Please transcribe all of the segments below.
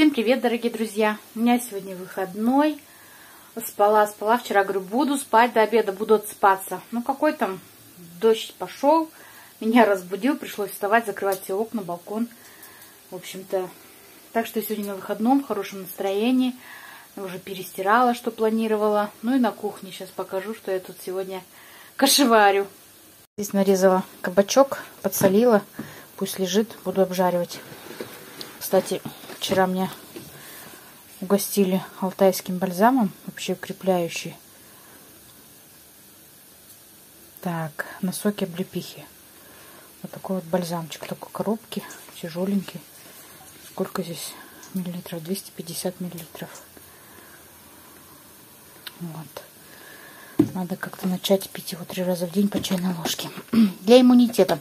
Всем привет, дорогие друзья! У меня сегодня выходной. Спала, спала. Вчера говорю, буду спать до обеда, буду отспаться. Ну, какой там дождь пошел. Меня разбудил, пришлось вставать, закрывать все окна, балкон. В общем-то, так что сегодня на выходном, в хорошем настроении. Уже перестирала, что планировала. Ну и на кухне сейчас покажу, что я тут сегодня кошеварю. Здесь нарезала кабачок, подсолила. Пусть лежит, буду обжаривать. Кстати, вчера меня угостили алтайским бальзамом, вообще укрепляющий. Так, на соке облепихи. Вот такой вот бальзамчик, такой коробки, тяжеленький. Сколько здесь миллилитров? 250 миллилитров. Вот. Надо как-то начать пить его три раза в день по чайной ложке. Для иммунитета.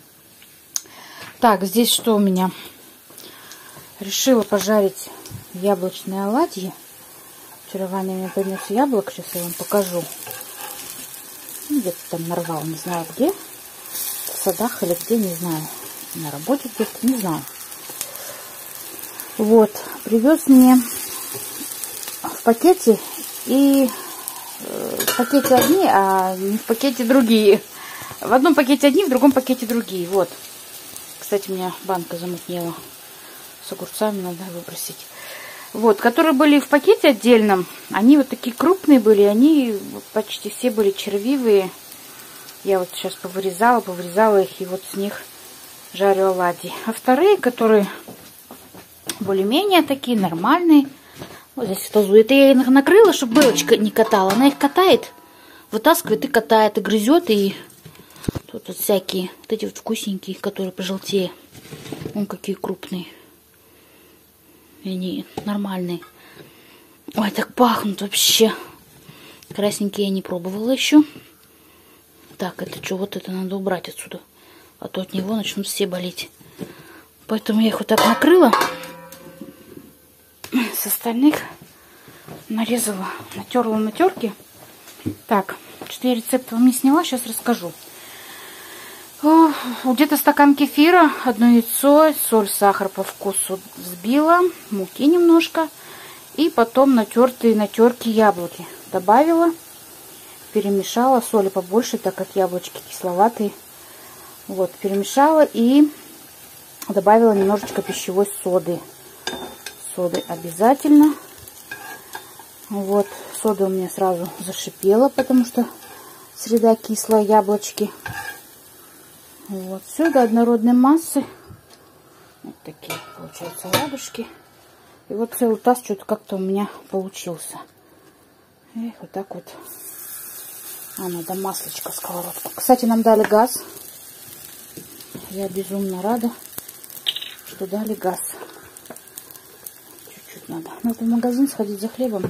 Так, здесь что у меня? Решила пожарить яблочные оладьи. Вчера Ваня мне принес яблок, сейчас я вам покажу. Ну, где-то там нарвал, не знаю где. В садах или где, не знаю. На работе где-то, не знаю. Вот, привез мне в пакете и э, в пакете одни, а не в пакете другие. В одном пакете одни, в другом пакете другие. Вот. Кстати, у меня банка замутнела с огурцами, надо выбросить. Вот, которые были в пакете отдельном, они вот такие крупные были, они почти все были червивые. Я вот сейчас повырезала, повырезала их, и вот с них жарю оладьи. А вторые, которые более-менее такие, нормальные. Вот здесь в тазу. Это я их накрыла, чтобы белочка не катала. Она их катает, вытаскивает и катает, и грызет, и тут вот всякие, вот эти вот вкусненькие, которые пожелтее. Вон какие крупные. И они нормальные. Ой, так пахнут вообще. Красненькие я не пробовала еще. Так, это что? Вот это надо убрать отсюда. А то от него начнут все болеть. Поэтому я их вот так накрыла. С остальных нарезала, натерла на терке. Так, что я рецепт вам не сняла, сейчас расскажу. Где-то стакан кефира, одно яйцо, соль, сахар по вкусу взбила, муки немножко. И потом натертые на терке яблоки добавила, перемешала, соли побольше, так как яблочки кисловатые. Вот, перемешала и добавила немножечко пищевой соды. Соды обязательно. Вот, сода у меня сразу зашипела, потому что среда кислая, яблочки. Вот, до однородной массы. Вот такие получаются ладушки. И вот целый таз что-то как-то у меня получился. И вот так вот. А, надо маслечко сковородку. Кстати, нам дали газ. Я безумно рада, что дали газ. Чуть-чуть надо. Надо в магазин сходить за хлебом.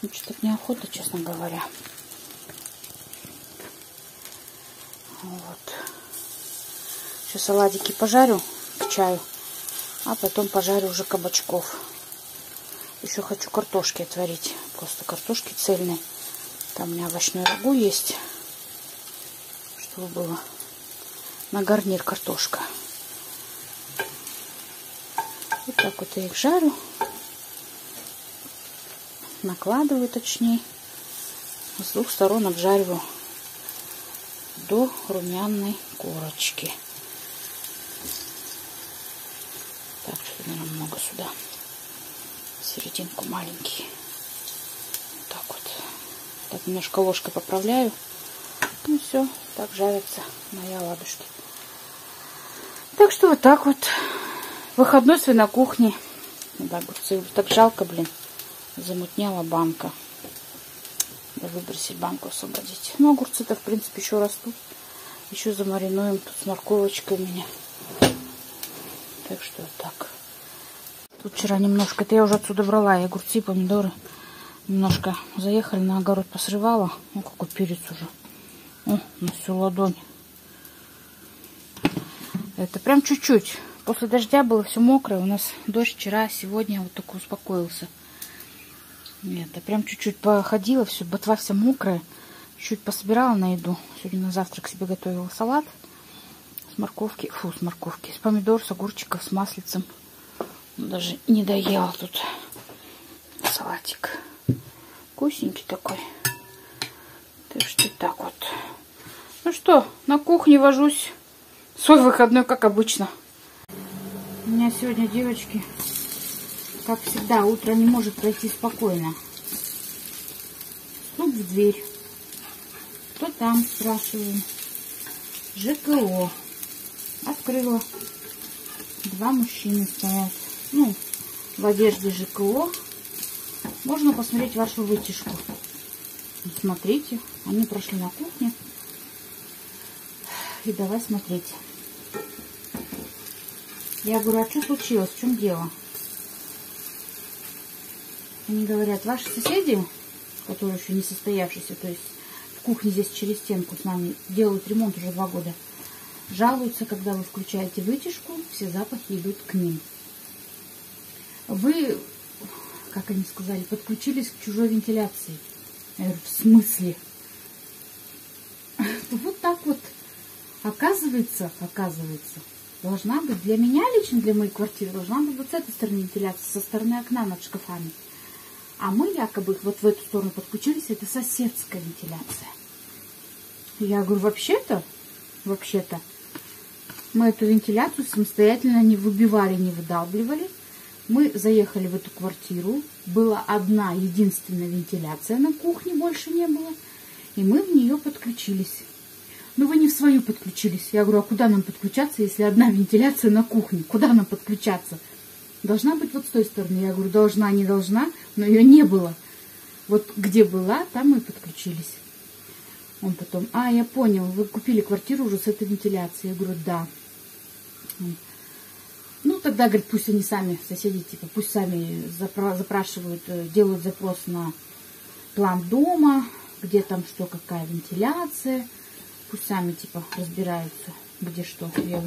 Ну, что-то неохота, честно говоря. Вот. Сейчас оладики пожарю к чаю, а потом пожарю уже кабачков. Еще хочу картошки отварить. Просто картошки цельные. Там у меня овощной рагу есть. Чтобы было на гарнир картошка. Вот так вот я их жарю. Накладываю точнее. С двух сторон обжариваю до румяной корочки. Наверное, много сюда. Серединку маленький. Вот так вот. Так немножко ложкой поправляю. Ну все, так жарятся мои оладушки. Так что вот так вот. Выходной свой на кухне. Да, огурцы. Так жалко, блин. Замутняла банка. Надо выбросить банку, освободить. Ну, огурцы-то, в принципе, еще растут. Еще замаринуем тут с морковочкой у меня. Так что вот так. Тут вчера немножко, это я уже отсюда брала, и огурцы, помидоры. Немножко заехали на огород, посрывала. Ну, какой перец уже. О, на всю ладонь. Это прям чуть-чуть. После дождя было все мокрое. У нас дождь вчера, сегодня вот такой успокоился. Это прям чуть-чуть походила, все, ботва вся мокрая. Чуть пособирала на еду. Сегодня на завтрак себе готовила салат с морковки, фу, с морковки, с помидор, с огурчиков, с маслицем. Даже не доела тут салатик. Вкусненький такой. Так что так вот. Ну что, на кухне вожусь. Свой выходной, как обычно. У меня сегодня, девочки, как всегда, утро не может пройти спокойно. Стук в дверь. Кто там, спрашиваю. ЖКО. Открыла. Два мужчины стоят. Ну, в одежде ЖКО. Можно посмотреть вашу вытяжку. Смотрите, они прошли на кухне. И давай смотреть. Я говорю, а что случилось? В чем дело? Они говорят, ваши соседи, которые еще не состоявшиеся, то есть в кухне здесь через стенку с нами делают ремонт уже два года, жалуются, когда вы включаете вытяжку, все запахи идут к ним. Вы, как они сказали, подключились к чужой вентиляции. Я говорю, в смысле? Вот так вот. Оказывается, оказывается, должна быть для меня лично, для моей квартиры, должна быть вот с этой стороны вентиляция, со стороны окна над шкафами. А мы якобы вот в эту сторону подключились, это соседская вентиляция. Я говорю, вообще-то, вообще-то, мы эту вентиляцию самостоятельно не выбивали, не выдалбливали. Мы заехали в эту квартиру, была одна единственная вентиляция на кухне, больше не было. И мы в нее подключились. Ну, вы не в свою подключились. Я говорю, а куда нам подключаться, если одна вентиляция на кухне? Куда нам подключаться? Должна быть вот с той стороны. Я говорю, должна, не должна, но ее не было. Вот где была, там мы подключились. Он потом, а, я понял, вы купили квартиру уже с этой вентиляцией. Я говорю, да. Ну, тогда, говорит, пусть они сами, соседи, типа, пусть сами запра запрашивают, э, делают запрос на план дома, где там что, какая вентиляция. Пусть сами, типа, разбираются, где что. Я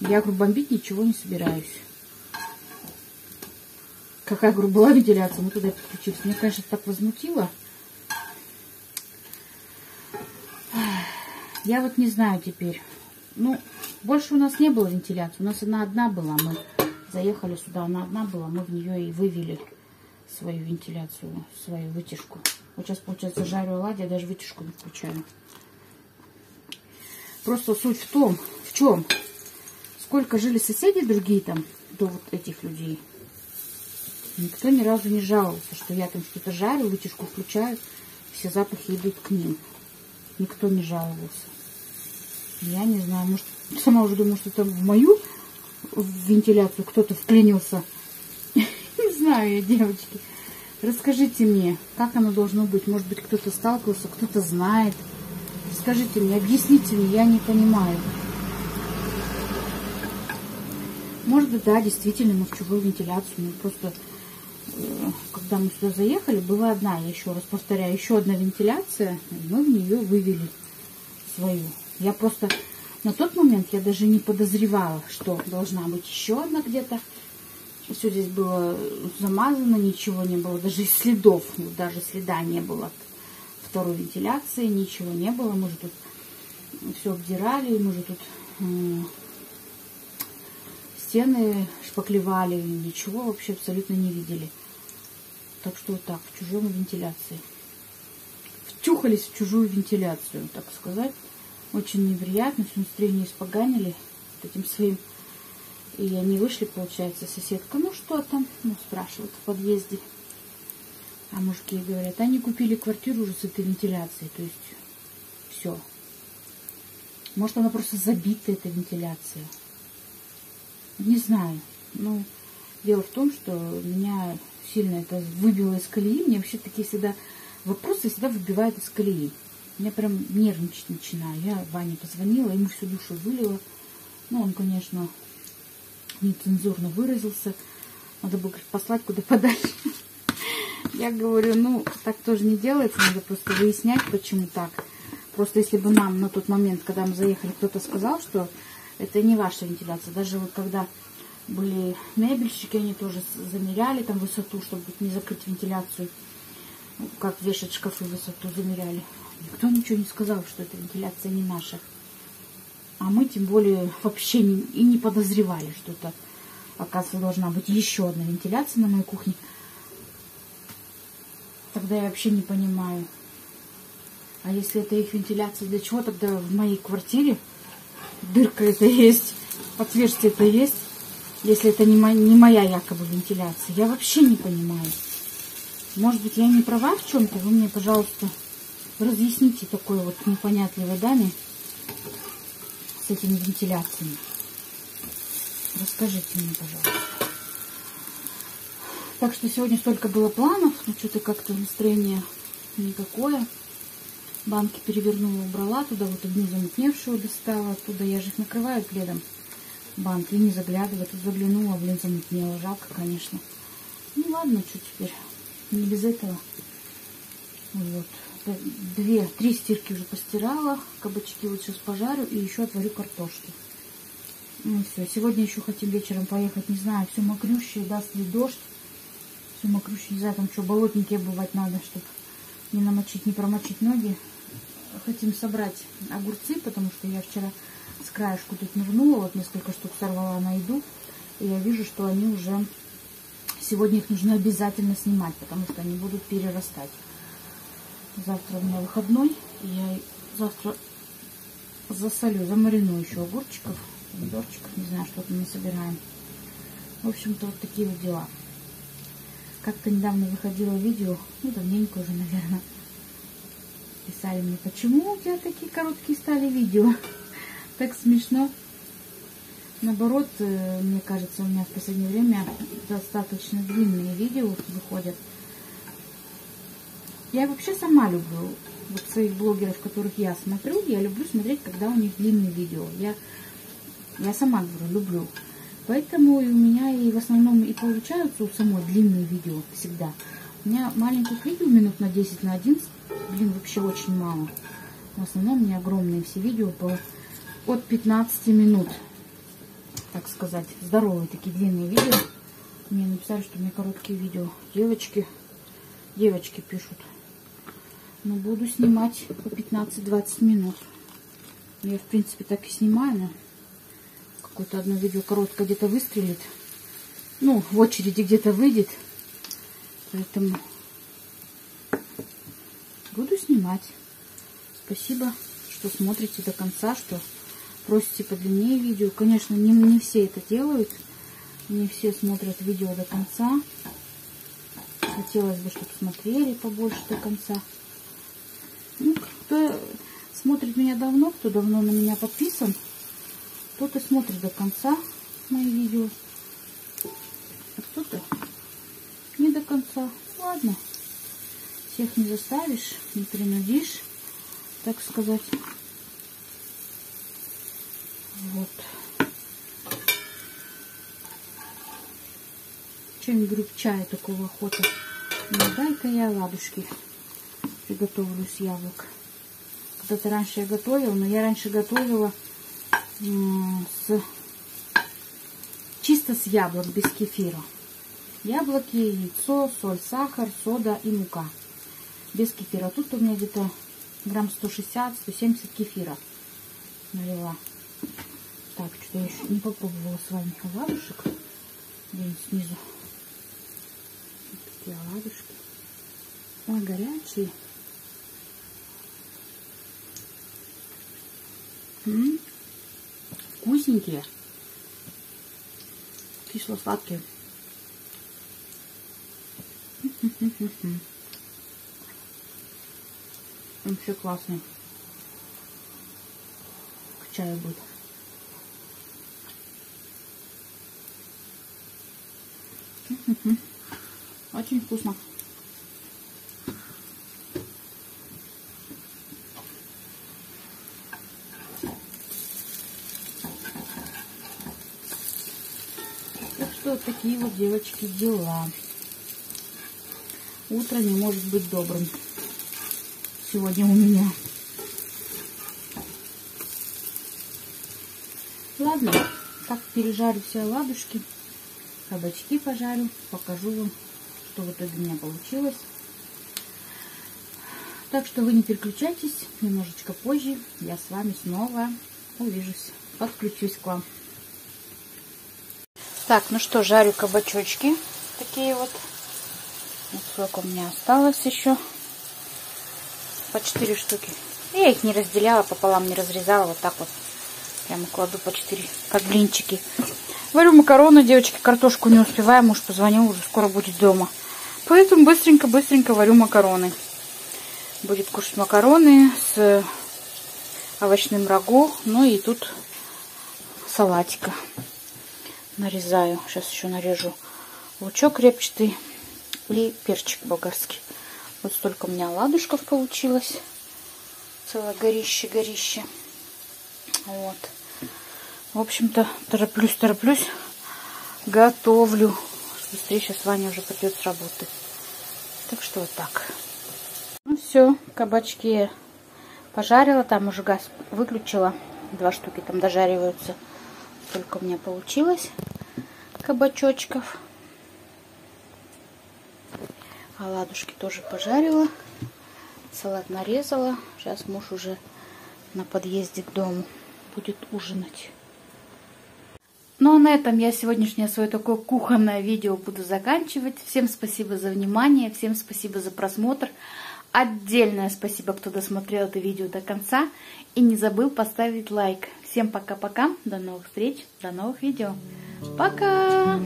я говорю, бомбить ничего не собираюсь. Какая, говорю, была вентиляция, мы туда подключились. Мне, конечно, так возмутило. Я вот не знаю теперь. Ну, больше у нас не было вентиляции. У нас она одна была. Мы заехали сюда, она одна была. Мы в нее и вывели свою вентиляцию, свою вытяжку. Вот сейчас, получается, жарю оладьи, даже вытяжку не включаю. Просто суть в том, в чем, сколько жили соседи другие там до вот этих людей. Никто ни разу не жаловался, что я там что-то жарю, вытяжку включаю, все запахи идут к ним. Никто не жаловался. Я не знаю, может, сама уже думаю, что там в мою вентиляцию кто-то вклинился. Не знаю я, девочки. Расскажите мне, как оно должно быть. Может быть, кто-то сталкивался, кто-то знает. Скажите мне, объясните мне, я не понимаю. Может быть, да, действительно, чужую вентиляцию, мы просто, э, когда мы сюда заехали, была одна, я еще раз повторяю, еще одна вентиляция, мы в нее вывели свою. Я просто на тот момент я даже не подозревала, что должна быть еще одна где-то. Все здесь было замазано, ничего не было, даже следов, даже следа не было второй вентиляции, ничего не было. Мы же тут все обдирали, мы же тут стены шпаклевали, ничего вообще абсолютно не видели. Так что вот так, в чужой вентиляции. Втюхались в чужую вентиляцию, так сказать. Очень неприятно, все настроение испоганили этим своим. И они вышли, получается, соседка, ну что там, ну спрашивают в подъезде. А мужики говорят, они купили квартиру уже с этой вентиляцией, то есть все. Может, она просто забита, эта вентиляция. Не знаю. Ну, дело в том, что меня сильно это выбило из колеи. Мне вообще такие всегда вопросы всегда выбивают из колеи. Я прям нервничать начинаю. Я Ване позвонила, ему всю душу вылила. Ну, он, конечно, нецензурно выразился. Надо было, говорит, послать куда подальше. Я говорю, ну, так тоже не делается, надо просто выяснять, почему так. Просто если бы нам на тот момент, когда мы заехали, кто-то сказал, что это не ваша вентиляция. Даже вот когда были мебельщики, они тоже замеряли там высоту, чтобы не закрыть вентиляцию. Как вешать шкафы высоту замеряли. Никто ничего не сказал, что эта вентиляция не наша. А мы тем более вообще не, и не подозревали, что это оказывается, должна быть еще одна вентиляция на моей кухне. Тогда я вообще не понимаю. А если это их вентиляция, для чего тогда в моей квартире дырка это есть, отверстие это есть, если это не, мо не моя якобы вентиляция? Я вообще не понимаю. Может быть, я не права в чем-то? Вы мне, пожалуйста, разъясните такой вот непонятливой даме с этими вентиляциями. Расскажите мне, пожалуйста. Так что сегодня столько было планов, но что-то как-то настроение никакое. Банки перевернула, убрала туда, вот одну замутневшую достала оттуда. Я же их накрываю пледом банки не заглядываю. Тут заглянула, блин, замутнела. Жалко, конечно. Ну ладно, что теперь. Не без этого. Вот. Две, три стирки уже постирала. Кабачки вот сейчас пожарю и еще отварю картошки. Ну все, сегодня еще хотим вечером поехать, не знаю, все мокрющее, даст ли дождь. Все мокрющее, не знаю, там что, болотники бывать надо, чтобы не намочить, не промочить ноги. Хотим собрать огурцы, потому что я вчера с краешку тут нырнула, вот несколько штук сорвала, найду. И я вижу, что они уже, сегодня их нужно обязательно снимать, потому что они будут перерастать. Завтра у меня выходной, и я завтра засолю, замариную еще огурчиков помидорчиков, не знаю, что-то мы собираем. В общем-то, вот такие вот дела. Как-то недавно выходило видео, ну, давненько уже, наверное, писали мне, почему у тебя такие короткие стали видео? Так смешно. Наоборот, э, мне кажется, у меня в последнее время достаточно длинные видео выходят. Я вообще сама люблю вот своих блогеров, которых я смотрю, я люблю смотреть, когда у них длинные видео. Я я сама говорю, люблю. Поэтому у меня и в основном и получаются у самой длинные видео всегда. У меня маленьких видео минут на 10, на 11, блин, вообще очень мало. В основном у меня огромные все видео по от 15 минут, так сказать. Здоровые такие длинные видео. Мне написали, что у меня короткие видео. Девочки, девочки пишут. Но буду снимать по 15-20 минут. Я, в принципе, так и снимаю, но какое-то одно видео короткое где-то выстрелит. Ну, в очереди где-то выйдет. Поэтому буду снимать. Спасибо, что смотрите до конца, что просите подлиннее видео. Конечно, не, не все это делают. Не все смотрят видео до конца. Хотелось бы, чтобы смотрели побольше до конца. Кто смотрит меня давно, кто давно на меня подписан, кто-то смотрит до конца мои видео, а кто-то не до конца. Ладно, всех не заставишь, не принудишь, так сказать. Вот. Чем-нибудь чая такого охота. Ну, дай-ка я ладушки приготовлю с яблок. Когда-то раньше я готовила, но я раньше готовила с, чисто с яблок, без кефира. Яблоки, яйцо, соль, сахар, сода и мука. Без кефира. Тут у меня где-то грамм 160-170 кефира налила. Так, что я еще не попробовала с вами оладушек. Блин, снизу. Вот такие оладушки. Ой, горячие. М вкусненькие, кисло-сладкие. Вообще классный. К чаю будет. Очень вкусно. Вот такие вот, девочки, дела. Утро не может быть добрым. Сегодня у меня. Ладно, так пережарю все ладушки. Кабачки пожарю. Покажу вам, что в итоге у меня получилось. Так что вы не переключайтесь. Немножечко позже я с вами снова увижусь. Подключусь к вам. Так, ну что, жарю кабачочки. Такие вот. Вот сколько у меня осталось еще. По 4 штуки. Я их не разделяла, пополам не разрезала. Вот так вот. Прямо кладу по 4, как блинчики. Варю макароны, девочки, картошку не успеваю. Муж позвонил, уже скоро будет дома. Поэтому быстренько-быстренько варю макароны. Будет кушать макароны с овощным рагу. Ну и тут салатика нарезаю. Сейчас еще нарежу лучок репчатый и перчик болгарский. Вот столько у меня ладушков получилось. Целое горище-горище. Вот. В общем-то, тороплюсь, тороплюсь. Готовлю. Быстрее сейчас Ваня уже придет с работы. Так что вот так. Ну все, кабачки пожарила. Там уже газ выключила. Два штуки там дожариваются. Столько у меня получилось кабачочков. Оладушки тоже пожарила. Салат нарезала. Сейчас муж уже на подъезде к дому будет ужинать. Ну а на этом я сегодняшнее свое такое кухонное видео буду заканчивать. Всем спасибо за внимание, всем спасибо за просмотр. Отдельное спасибо, кто досмотрел это видео до конца и не забыл поставить лайк. Всем пока-пока, до новых встреч, до новых видео. Пока!